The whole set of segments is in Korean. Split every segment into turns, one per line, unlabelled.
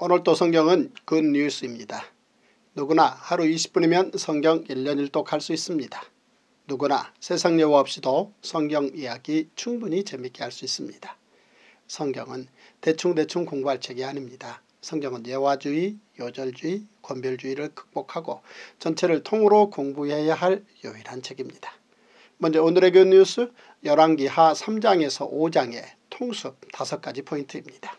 오늘도 성경은 Good News입니다. 누구나 하루 20분이면 성경 1년 1독 할 수 있습니다. 누구나 세상 여우 없이도 성경 이야기 충분히 재밌게 할 수 있습니다. 성경은 대충대충 공부할 책이 아닙니다. 성경은 예화주의, 요절주의, 권별주의를 극복하고 전체를 통으로 공부해야 할 유일한 책입니다. 먼저 오늘의 Good News 열왕기하 3장에서 5장의 통습 5가지 포인트입니다.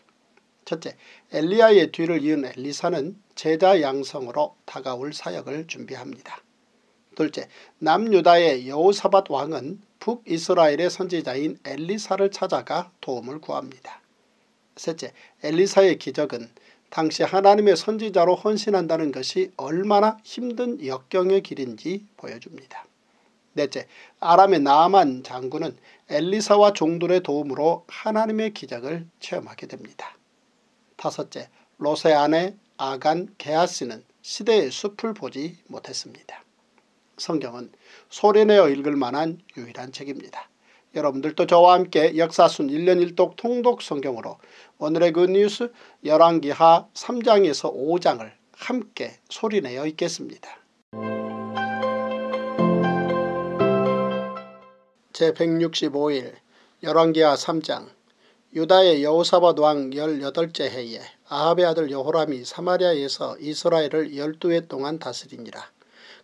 첫째, 엘리야의 뒤를 이은 엘리사는 제자 양성으로 다가올 사역을 준비합니다. 둘째, 남유다의 여호사밧 왕은 북이스라엘의 선지자인 엘리사를 찾아가 도움을 구합니다. 셋째, 엘리사의 기적은 당시 하나님의 선지자로 헌신한다는 것이 얼마나 힘든 역경의 길인지 보여줍니다. 넷째, 아람의 나만 장군은 엘리사와 종들의 도움으로 하나님의 기적을 체험하게 됩니다. 다섯째, 아내 아간 게하스는 시대의 숲을 보지 못했습니다. 성경은 소리내어 읽을 만한 유일한 책입니다. 여러분들도 저와 함께 역사순 1년 1독 통독 성경으로 오늘의 그 뉴스 열왕기하 3장에서 5장을 함께 소리내어 읽겠습니다. 제165일 열왕기하 3장 유다의 여호사밧 왕 18째 해에 아합의 아들 여호람이 사마리아에서 이스라엘을 12해 동안 다스리니라.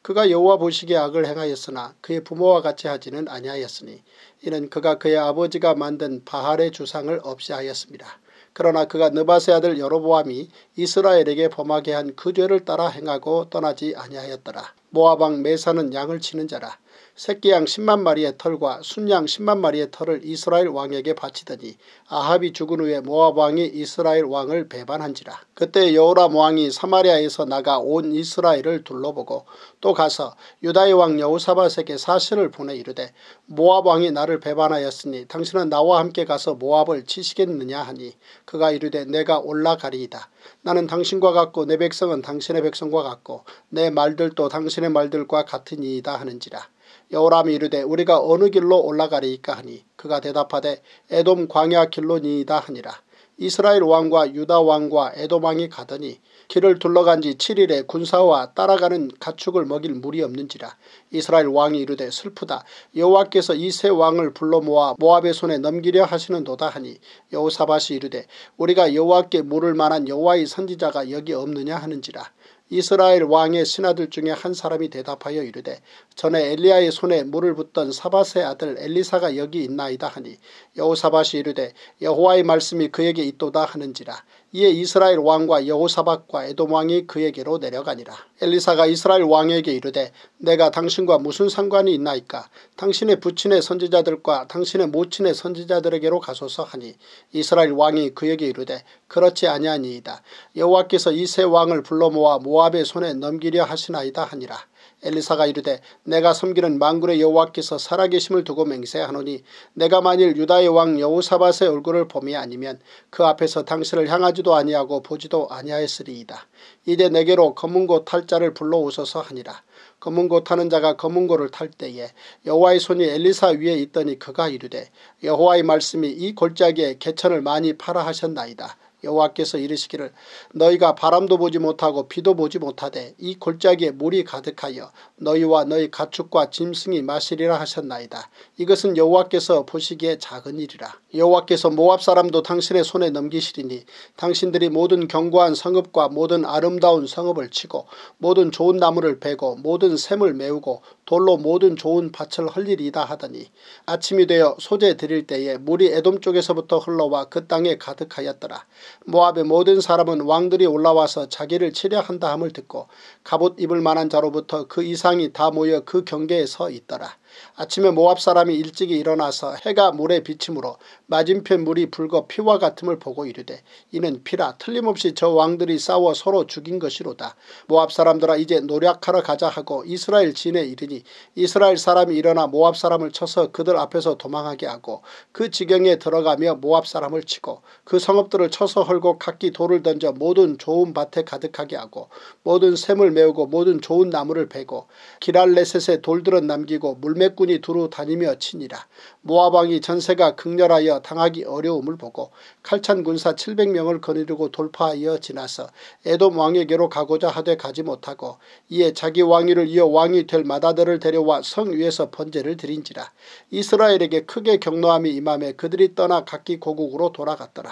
그가 여호와 보시기에 악을 행하였으나 그의 부모와 같이 하지는 아니하였으니 이는 그가 그의 아버지가 만든 바할의 주상을 없이 하였습니다. 그러나 그가 느바세 아들 여로보암이 이스라엘에게 범하게 한 그 죄를 따라 행하고 떠나지 아니하였더라. 모아방 메사는 양을 치는 자라. 새끼양 10만 마리의 털과 순양 10만 마리의 털을 이스라엘 왕에게 바치더니 아합이 죽은 후에 모압 왕이 이스라엘 왕을 배반한지라. 그때 여호람 왕이 사마리아에서 나가 온 이스라엘을 둘러보고 또 가서 유다의 왕 여호사밧에게 사실을 보내 이르되 모압 왕이 나를 배반하였으니 당신은 나와 함께 가서 모압을 치시겠느냐 하니 그가 이르되 내가 올라가리이다. 나는 당신과 같고 내 백성은 당신의 백성과 같고 내 말들도 당신의 말들과 같으니이다 하는지라. 여호람이 이르되 우리가 어느 길로 올라가리이까 하니? 그가 대답하되 에돔 광야 길로니이다 하니라. 이스라엘 왕과 유다 왕과 에돔 왕이 가더니 길을 둘러간 지 7일에 군사와 따라가는 가축을 먹일 물이 없는지라. 이스라엘 왕이 이르되 슬프다. 여호와께서 이 세 왕을 불러 모아 모압의 손에 넘기려 하시는도다 하니. 여호사밧이 이르되 우리가 여호와께 물을 만한 여호와의 선지자가 여기 없느냐 하는지라 이스라엘 왕의 신하들 중에 한 사람이 대답하여 이르되 전에 엘리야의 손에 물을 붓던 사밧의 아들 엘리사가 여기 있나이다 하니 여호사밧이 이르되 여호와의 말씀이 그에게 있도다 하는지라 이에 이스라엘 왕과 여호사밧과 에돔 왕이 그에게로 내려가니라. 엘리사가 이스라엘 왕에게 이르되 내가 당신과 무슨 상관이 있나이까 당신의 부친의 선지자들과 당신의 모친의 선지자들에게로 가소서 하니 이스라엘 왕이 그에게 이르되 그렇지 아니하니이다. 여호와께서 이 세 왕을 불러 모아 모압의 손에 넘기려 하시나이다 하니라. 엘리사가 이르되 내가 섬기는 만군의 여호와께서 살아계심을 두고 맹세하노니 내가 만일 유다의 왕 여호사밧의 얼굴을 봄이 아니면 그 앞에서 당신을 향하지도 아니하고 보지도 아니하였으리이다. 이제 내게로 검은고 탈 자를 불러오소서 하니라. 검은고 타는 자가 검은고를 탈 때에 여호와의 손이 엘리사 위에 있더니 그가 이르되 여호와의 말씀이 이 골짜기에 개천을 많이 팔아 하셨나이다. 여호와께서 이르시기를 너희가 바람도 보지 못하고 비도 보지 못하되 이 골짜기에 물이 가득하여 너희와 너희 가축과 짐승이 마시리라 하셨나이다. 이것은 여호와께서 보시기에 작은 일이라. 여호와께서 모압 사람도 당신의 손에 넘기시리니 당신들이 모든 견고한 성읍과 모든 아름다운 성읍을 치고 모든 좋은 나무를 베고 모든 샘을 메우고 돌로 모든 좋은 밭을 헐리리다 하더니 아침이 되어 소재 드릴 때에 물이 에돔 쪽에서부터 흘러와 그 땅에 가득하였더라. 모압의 모든 사람은 왕들이 올라와서 자기를 치려 한다 함을 듣고 갑옷 입을 만한 자로부터 그 이상이 다 모여 그 경계에 서 있더라. 아침에 모압 사람이 일찍이 일어나서 해가 물에 비침으로 맞은편 물이 붉어 피와 같음을 보고 이르되 이는 피라 틀림없이 저 왕들이 싸워 서로 죽인 것이로다. 모압 사람들아 이제 노력하러 가자 하고 이스라엘 진에 이르니 이스라엘 사람이 일어나 모압 사람을 쳐서 그들 앞에서 도망하게 하고 그 지경에 들어가며 모압 사람을 치고 그 성읍들을 쳐서 헐고 각기 돌을 던져 모든 좋은 밭에 가득하게 하고 모든 샘을 메우고 모든 좋은 나무를 베고 기랄레셋의 돌들은 남기고 아멜렉 군이 두루 다니며 치니라. 모아방이 전세가 극렬하여 당하기 어려움을 보고 칼찬 군사 700명을 거느리고 돌파하여 지나서 에돔 왕에게로 가고자 하되 가지 못하고 이에 자기 왕위를 이어 왕이 될 마다들을 데려와 성 위에서 번제를 드린지라. 이스라엘에게 크게 경노함이 임함에 그들이 떠나 각기 고국으로 돌아갔더라.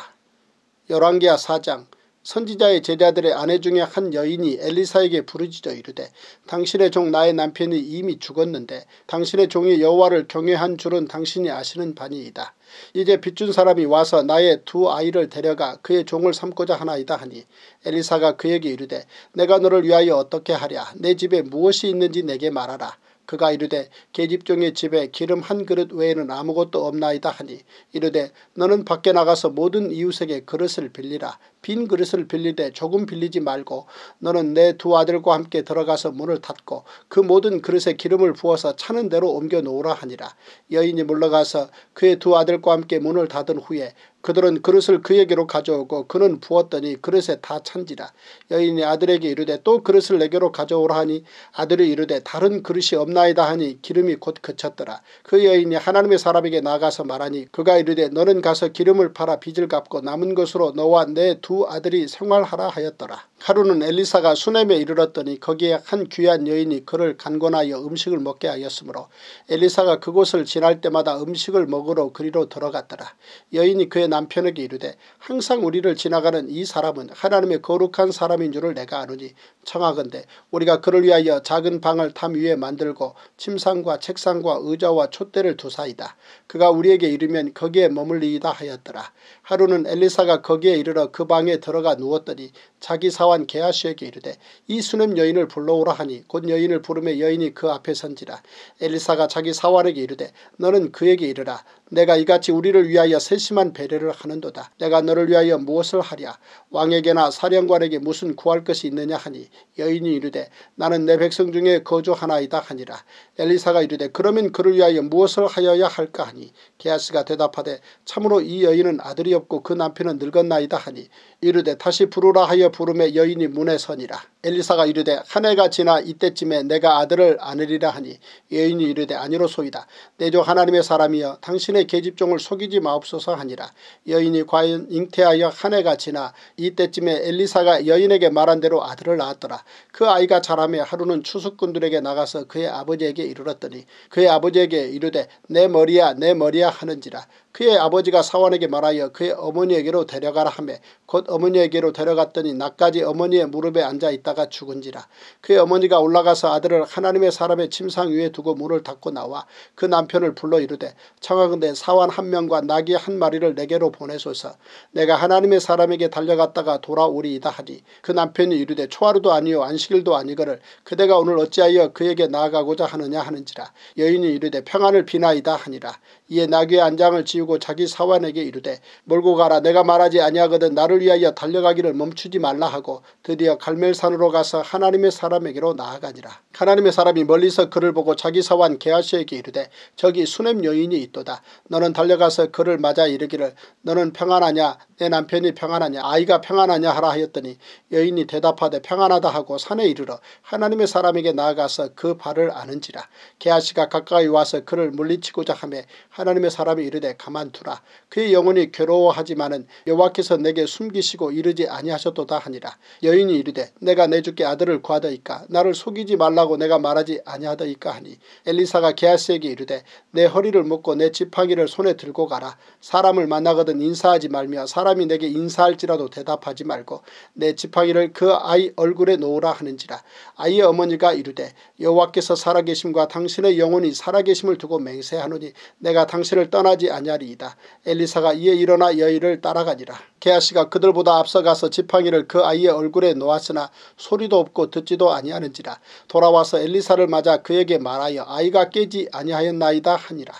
열왕기야 4장 선지자의 제자들의 아내 중에 한 여인이 엘리사에게 부르짖어 이르되 당신의 종 나의 남편이 이미 죽었는데 당신의 종이 여호와를 경외한 줄은 당신이 아시는 바니이다. 이제 빚준 사람이 와서 나의 두 아이를 데려가 그의 종을 삼고자 하나이다 하니 엘리사가 그에게 이르되 내가 너를 위하여 어떻게 하랴 내 집에 무엇이 있는지 내게 말하라. 그가 이르되 계집종의 집에 기름 한 그릇 외에는 아무것도 없나이다 하니 이르되 너는 밖에 나가서 모든 이웃에게 그릇을 빌리라. 빈 그릇을 빌리되 조금 빌리지 말고 너는 내 두 아들과 함께 들어가서 문을 닫고 그 모든 그릇에 기름을 부어서 차는 대로 옮겨 놓으라 하니라. 여인이 물러가서 그의 두 아들과 함께 문을 닫은 후에 그들은 그릇을 그에게로 가져오고 그는 부었더니 그릇에 다 찬지라. 여인이 아들에게 이르되 또 그릇을 내게로 가져오라 하니 아들이 이르되 다른 그릇이 없나이다 하니 기름이 곧 그쳤더라. 그 여인이 하나님의 사람에게 나가서 말하니 그가 이르되 너는 가서 기름을 팔아 빚을 갚고 남은 것으로 너와 내두 아들이 생활하라 하였더라. 하루는 엘리사가 수넴에 이르렀더니 거기에 한 귀한 여인이 그를 간권하여 음식을 먹게 하였으므로 엘리사가 그곳을 지날 때마다 음식을 먹으러 그리로 들어갔더라. 여인이 그의 남편에게 이르되 항상 우리를 지나가는 이 사람은 하나님의 거룩한 사람인 줄을 내가 아노니 청하건대 우리가 그를 위하여 작은 방을 담 위에 만들고 침상과 책상과 의자와 촛대를 두사이다. 그가 우리에게 이르면 거기에 머물리이다 하였더라. 하루는 엘리사가 거기에 이르러 그방 에 들어가 누웠더니 자기 사환 게하시에게 이르되 이 수냄 여인을 불러오라 하니 곧 여인을 부르며 여인이 그 앞에 선지라. 엘리사가 자기 사환에게 이르되 너는 그에게 이르라. 내가 이같이 우리를 위하여 세심한 배려를 하는도다. 내가 너를 위하여 무엇을 하랴. 왕에게나 사령관에게 무슨 구할 것이 있느냐 하니 여인이 이르되 나는 내 백성 중에 거주하나이다 하니라. 엘리사가 이르되 그러면 그를 위하여 무엇을 하여야 할까 하니 게하스가 대답하되 참으로 이 여인은 아들이 없고 그 남편은 늙었나이다 하니 이르되 다시 부르라 하여 부름에 여인이 문에 서니라. 엘리사가 이르되 한 해가 지나 이때쯤에 내가 아들을 안으리라 하니 여인이 이르되 아니로소이다. 내조 하나님의 사람이여 당신의 계집종을 속이지 마옵소서 하니라. 여인이 과연 잉태하여 한 해가 지나 이때쯤에 엘리사가 여인에게 말한 대로 아들을 낳았더라. 그 아이가 자라매 하루는 추수꾼들에게 나가서 그의 아버지에게 이르렀더니 그의 아버지에게 이르되 내 머리야 내 머리야 하는지라. 그의 아버지가 사원에게 말하여 그의 어머니에게로 데려가라 하며 곧 어머니에게로 데려갔더니 낮까지 어머니의 무릎에 앉아 있다가 죽은지라. 그의 어머니가 올라가서 아들을 하나님의 사람의 침상 위에 두고 문을 닫고 나와 그 남편을 불러 이르되 청하건대 사원 한 명과 나귀 한 마리를 내게로 보내소서. 내가 하나님의 사람에게 달려갔다가 돌아오리이다 하니 그 남편이 이르되 초하루도 아니요 안식일도 아니거를 그대가 오늘 어찌하여 그에게 나아가고자 하느냐 하는지라. 여인이 이르되 평안을 비나이다 하니라. 이에 나귀의 안장을 지우 고 자기 사환에게 이르되 몰고 가라 내가 말하지 아니하거든 나를 위하여 달려가기를 멈추지 말라 하고 드디어 갈멜산으로 가서 하나님의 사람에게로 나아가니라. 하나님의 사람이 멀리서 그를 보고 자기 사환 게하시에게 이르되 저기 수냄 여인이 있도다. 너는 달려가서 그를 맞아 이르기를 너는 평안하냐 내 남편이 평안하냐 아이가 평안하냐 하라 하였더니 여인이 대답하되 평안하다 하고 산에 이르러 하나님의 사람에게 나아가서 그 발을 아는지라. 게하시가 가까이 와서 그를 물리치고자 하며 하나님의 사람이 이르되 가만 두라. 그의 영혼이 괴로워하지만은 여호와께서 내게 숨기시고 이르지 아니하셨도다 하니라. 여인이 이르되 내가 내 주께 아들을 구하더이까 나를 속이지 말라고 내가 말하지 아니하더이까 하니 엘리사가 게하스에게 이르되 내 허리를 묶고 내 지팡이를 손에 들고 가라. 사람을 만나거든 인사하지 말며 사람이 내게 인사할지라도 대답하지 말고 내 지팡이를 그 아이 얼굴에 놓으라 하는지라. 아이의 어머니가 이르되 여호와께서 살아계심과 당신의 영혼이 살아계심을 두고 맹세하노니 내가 당신을 떠나지 아니하리 이다. 엘리사가 이에 일어나 여인을 따라가니라. 게하시가 그들보다 앞서가서 지팡이를 그 아이의 얼굴에 놓았으나 소리도 없고 듣지도 아니하는지라. 돌아와서 엘리사를 맞아 그에게 말하여 아이가 깨지 아니하였나이다 하니라.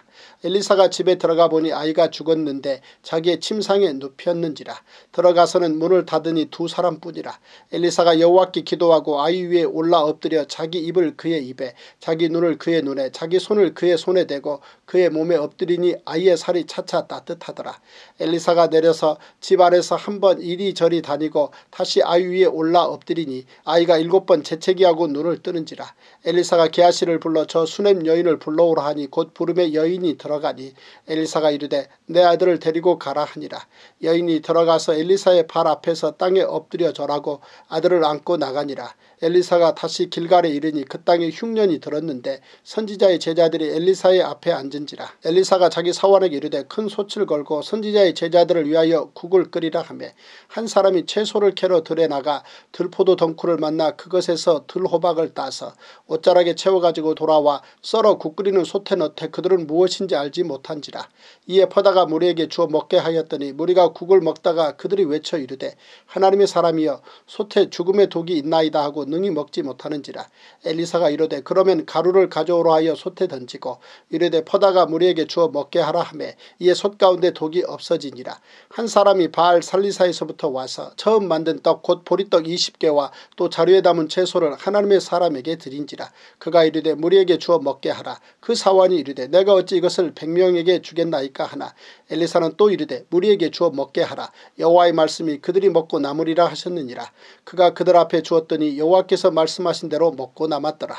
엘리사가 집에 들어가 보니 아이가 죽었는데 자기의 침상에 눕혔는지라 들어가서는 문을 닫으니 두 사람뿐이라 엘리사가 여호와께 기도하고 아이 위에 올라 엎드려 자기 입을 그의 입에 자기 눈을 그의 눈에 자기 손을 그의 손에 대고 그의 몸에 엎드리니 아이의 살이 차차 따뜻하더라. 엘리사가 내려서 집 안에 서 한 번 이리저리 다니고 다시 아이 위에 올라 엎드리니 아이가 일곱 번 재채기하고 눈을 뜨는지라. 엘리사가 게하시를 불러 저 수넴 여인을 불러오라 하니 곧 부름에 여인이 들어가니 엘리사가 이르되 내 아들을 데리고 가라 하니라. 여인이 들어가서 엘리사의 발 앞에서 땅에 엎드려 절하고 아들을 안고 나가니라. 엘리사가 다시 길갈에 이르니 그 땅에 흉년이 들었는데 선지자의 제자들이 엘리사의 앞에 앉은지라. 엘리사가 자기 사원에게 이르되 큰 솥을 걸고 선지자의 제자들을 위하여 국을 끓이라 하며 한 사람이 채소를 캐러 들에 나가 들포도 덩쿨을 만나 그것에서 들호박을 따서 옷자락에 채워가지고 돌아와 썰어 국 끓이는 솥에 넣되 그들은 무엇인지 알지 못한지라. 이에 퍼다가 무리에게 주어 먹게 하였더니 무리가 국을 먹다가 그들이 외쳐 이르되 하나님의 사람이여 솥에 죽음의 독이 있나이다 하고 능히 먹지 못하는지라. 엘리사가 이르되 그러면 가루를 가져오라 하여 솥에 던지고 이르되 퍼다가 무리에게 주어 먹게 하라 하며 이에 솥 가운데 독이 없어지니라. 한 사람이 바알 살리사에서부터 와서 처음 만든 떡 곧 보리떡 20개와 또 자루에 담은 채소를 하나님의 사람에게 드린지라. 그가 이르되 무리에게 주어 먹게 하라. 그 사원이 이르되 내가 어찌 이것을 백명에게 주겠나이까 하나. 엘리사는 또 이르되 무리에게 주어 먹게 하라. 여호와의 말씀이 그들이 먹고 남으리라 하셨느니라. 그가 그들 앞에 주었더니 여호와 께서 말씀하신 대로 먹고 남았더라.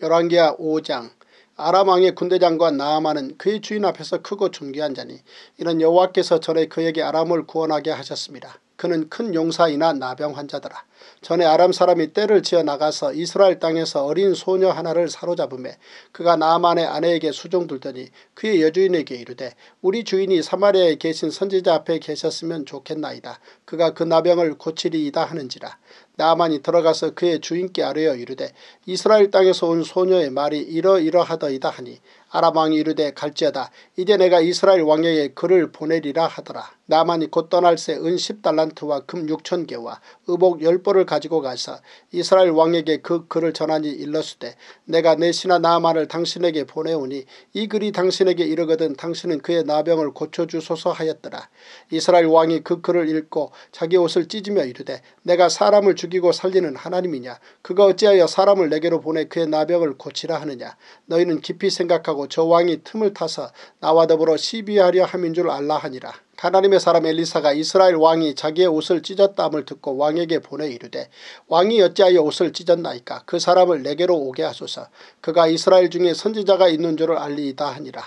열왕기하 5장 아람왕의 군대장과 나아만은 그의 주인 앞에서 크고 존귀한 자니 이는 여호와께서 전에 그에게 아람을 구원하게 하셨습니다. 그는 큰 용사이나 나병 환자더라. 전에 아람 사람이 떼를 지어 나가서 이스라엘 땅에서 어린 소녀 하나를 사로잡음에 그가 나만의 아내에게 수종들더니 그의 여주인에게 이르되 우리 주인이 사마리아에 계신 선지자 앞에 계셨으면 좋겠나이다. 그가 그 나병을 고치리이다 하는지라. 나만이 들어가서 그의 주인께 아뢰어 이르되 이스라엘 땅에서 온 소녀의 말이 이러이러하더이다 하니 아람왕이 이르되 갈지어다 이제 내가 이스라엘 왕에게 그를 보내리라 하더라. 나만이 곧 떠날 새 은 10달란트와 금 6천 개와 의복 10 벌을 가지고 가서 이스라엘 왕에게 그 글을 전하니 일러수되 내가 내 신하 나만을 당신에게 보내오니 이 글이 당신에게 이르거든 당신은 그의 나병을 고쳐주소서 하였더라. 이스라엘 왕이 그 글을 읽고 자기 옷을 찢으며 이르되 내가 사람을 죽이고 살리는 하나님이냐 그가 어찌하여 사람을 내게로 보내 그의 나병을 고치라 하느냐 너희는 깊이 생각하고 저 왕이 틈을 타서 나와 더불어 시비하려 함인 줄 알라 하니라. 하나님의 사람 엘리사가 이스라엘 왕이 자기의 옷을 찢었다함을 듣고 왕에게 보내 이르되 왕이 어찌하여 옷을 찢었나이까 그 사람을 내게로 오게 하소서 그가 이스라엘 중에 선지자가 있는 줄을 알리이다 하니라.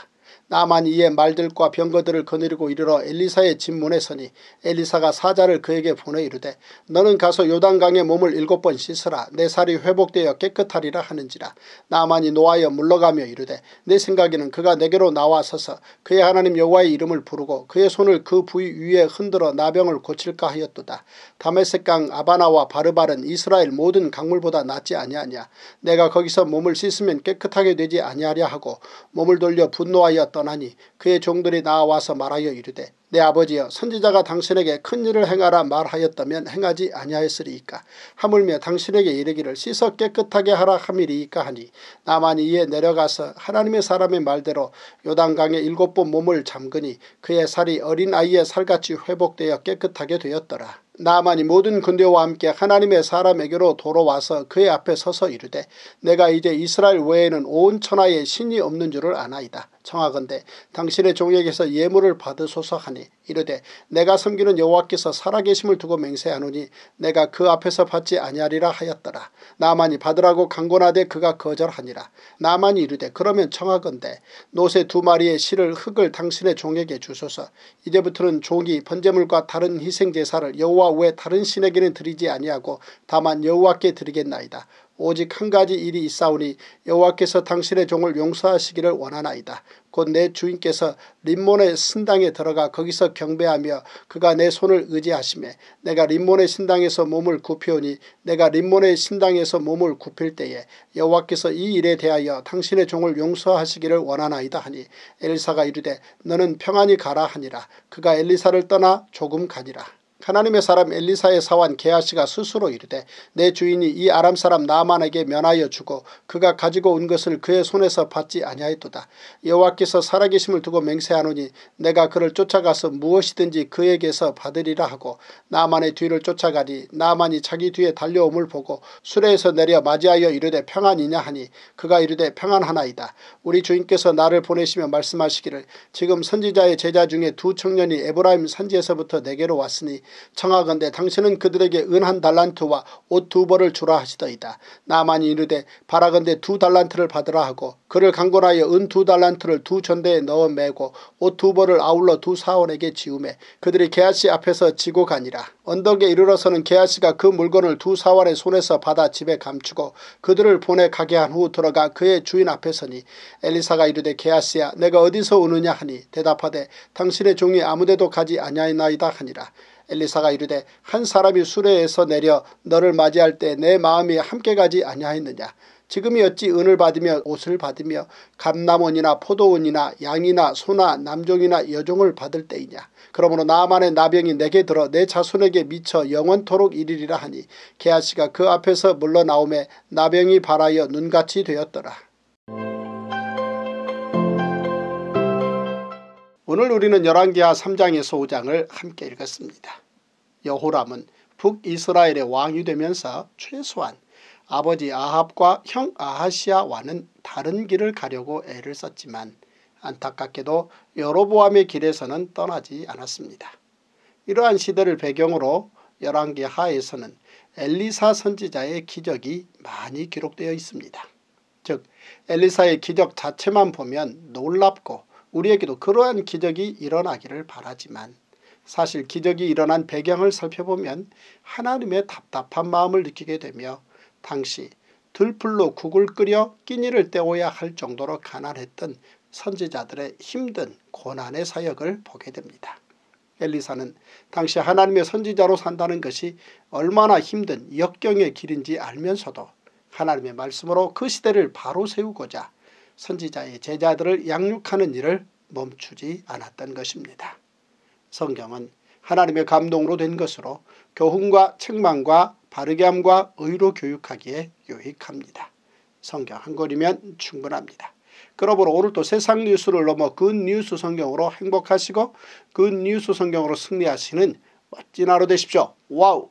나만 이에 말들과 병거들을 거느리고 이르러 엘리사의 집문에 서니 엘리사가 사자를 그에게 보내 이르되 너는 가서 요단강에 몸을 일곱 번 씻으라. 내 살이 회복되어 깨끗하리라 하는지라. 나만이 노하여 물러가며 이르되 내 생각에는 그가 내게로 나와서서 그의 하나님 여호와의 이름을 부르고 그의 손을 그 부위 위에 흔들어 나병을 고칠까 하였도다. 다메섹강 아바나와 바르발은 이스라엘 모든 강물보다 낫지 아니하냐. 내가 거기서 몸을 씻으면 깨끗하게 되지 아니하랴 하고 몸을 돌려 분노하여 떠나니 그의 종들이 나와서 말하여 이르되 내 아버지여 선지자가 당신에게 큰 일을 행하라 말하였다면 행하지 아니하였으리이까 하물며 당신에게 이르기를 씻어 깨끗하게 하라 함이리이까 하니 나만이 이에 내려가서 하나님의 사람의 말대로 요단강에 일곱 번 몸을 잠그니 그의 살이 어린아이의 살같이 회복되어 깨끗하게 되었더라. 나만이 모든 군대와 함께 하나님의 사람에게로 돌아와서 그의 앞에 서서 이르되 내가 이제 이스라엘 외에는 온 천하에 신이 없는 줄을 아나이다. 청하건대 당신의 종에게서 예물을 받으소서 하니 이르되 내가 섬기는 여호와께서 살아계심을 두고 맹세하노니 내가 그 앞에서 받지 아니하리라 하였더라. 나만이 받으라고 강권하되 그가 거절하니라. 나만이 이르되 그러면 청하건대 노새 두 마리의 실을 흙을 당신의 종에게 주소서 이제부터는 종이 번제물과 다른 희생제사를 여호와 외 다른 신에게는 드리지 아니하고 다만 여호와께 드리겠나이다. 오직 한 가지 일이 있사오니 여호와께서 당신의 종을 용서하시기를 원하나이다. 곧 내 주인께서 림몬의 신당에 들어가 거기서 경배하며 그가 내 손을 의지하시매 내가 림몬의 신당에서 몸을 굽히오니 내가 림몬의 신당에서 몸을 굽힐 때에 여호와께서 이 일에 대하여 당신의 종을 용서하시기를 원하나이다 하니 엘리사가 이르되 너는 평안히 가라 하니라. 그가 엘리사를 떠나 조금 가니라. 하나님의 사람 엘리사의 사환 게하시가 스스로 이르되 내 주인이 이 아람 사람 나만에게 면하여 주고 그가 가지고 온 것을 그의 손에서 받지 아니하였도다. 여호와께서 살아계심을 두고 맹세하노니 내가 그를 쫓아가서 무엇이든지 그에게서 받으리라 하고 나만의 뒤를 쫓아가니 나만이 자기 뒤에 달려옴을 보고 수레에서 내려 맞이하여 이르되 평안이냐 하니 그가 이르되 평안하나이다. 우리 주인께서 나를 보내시며 말씀하시기를 지금 선지자의 제자 중에 두 청년이 에브라임 산지에서부터 내게로 왔으니 청하건대 당신은 그들에게 은 한 달란트와 옷 두 벌을 주라 하시더이다. 나만이 이르되 바라건대 두 달란트를 받으라 하고 그를 강권하여 은 두 달란트를 두 전대에 넣어 매고 옷 두 벌을 아울러 두 사원에게 지우매 그들이 게하시 앞에서 지고 가니라. 언덕에 이르러서는 게하시가 그 물건을 두 사원의 손에서 받아 집에 감추고 그들을 보내 가게 한 후 들어가 그의 주인 앞에 서니 엘리사가 이르되 게하시야 내가 어디서 오느냐 하니 대답하되 당신의 종이 아무데도 가지 아니하나이다 하니라. 엘리사가 이르되 한 사람이 수레에서 내려 너를 맞이할 때 내 마음이 함께 가지 아니하였느냐. 지금이 어찌 은을 받으며 옷을 받으며 감남원이나 포도원이나 양이나 소나 남종이나 여종을 받을 때이냐. 그러므로 나만의 나병이 내게 들어 내 자손에게 미쳐 영원토록 이르리라 하니 게하시가 그 앞에서 물러나오매 나병이 발하여 눈같이 되었더라. 오늘 우리는 열왕기하 3장에서 5장을 함께 읽었습니다. 여호람은 북이스라엘의 왕이 되면서 최소한 아버지 아합과 형 아하시아와는 다른 길을 가려고 애를 썼지만 안타깝게도 여로보암의 길에서는 떠나지 않았습니다. 이러한 시대를 배경으로 열왕기 하에서는 엘리사 선지자의 기적이 많이 기록되어 있습니다. 즉 엘리사의 기적 자체만 보면 놀랍고 우리에게도 그러한 기적이 일어나기를 바라지만 사실 기적이 일어난 배경을 살펴보면 하나님의 답답한 마음을 느끼게 되며 당시 들풀로 국을 끓여 끼니를 때워야 할 정도로 가난했던 선지자들의 힘든 고난의 사역을 보게 됩니다. 엘리사는 당시 하나님의 선지자로 산다는 것이 얼마나 힘든 역경의 길인지 알면서도 하나님의 말씀으로 그 시대를 바로 세우고자 선지자의 제자들을 양육하는 일을 멈추지 않았던 것입니다. 성경은 하나님의 감동으로 된 것으로 교훈과 책망과 바르게함과 의로 교육하기에 유익합니다. 성경 한 권이면 충분합니다. 그러므로 오늘도 세상 뉴스를 넘어 그 뉴스 성경으로 행복하시고 그 뉴스 성경으로 승리하시는 멋진 하루 되십시오. 와우